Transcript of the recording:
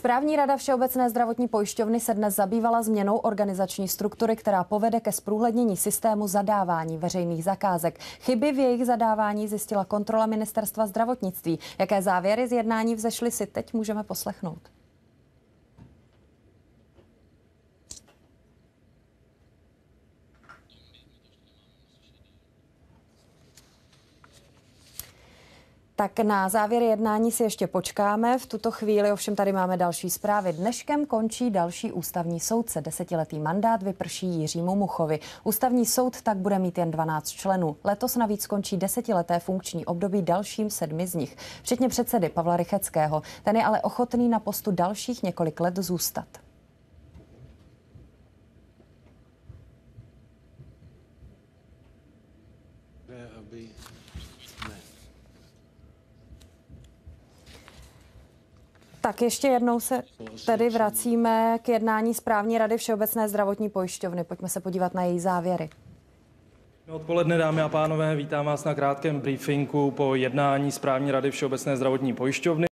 Správní rada Všeobecné zdravotní pojišťovny se dnes zabývala změnou organizační struktury, která povede ke zprůhlednění systému zadávání veřejných zakázek. Chyby v jejich zadávání zjistila kontrola ministerstva zdravotnictví. Jaké závěry z jednání vzešly si teď můžeme poslechnout. Tak na závěr jednání si ještě počkáme. V tuto chvíli ovšem tady máme další zprávy. Dneškem končí další ústavní soudce. Desetiletý mandát vyprší Jiřímu Muchovi. Ústavní soud tak bude mít jen 12 členů. Letos navíc končí desetileté funkční období dalším sedmi z nich, včetně předsedy Pavla Rycheckého. Ten je ale ochotný na postu dalších několik let zůstat. aby Tak ještě jednou se tedy vracíme k jednání správní rady Všeobecné zdravotní pojišťovny. Pojďme se podívat na její závěry. Odpoledne, dámy a pánové, vítám vás na krátkém briefingu po jednání správní rady Všeobecné zdravotní pojišťovny.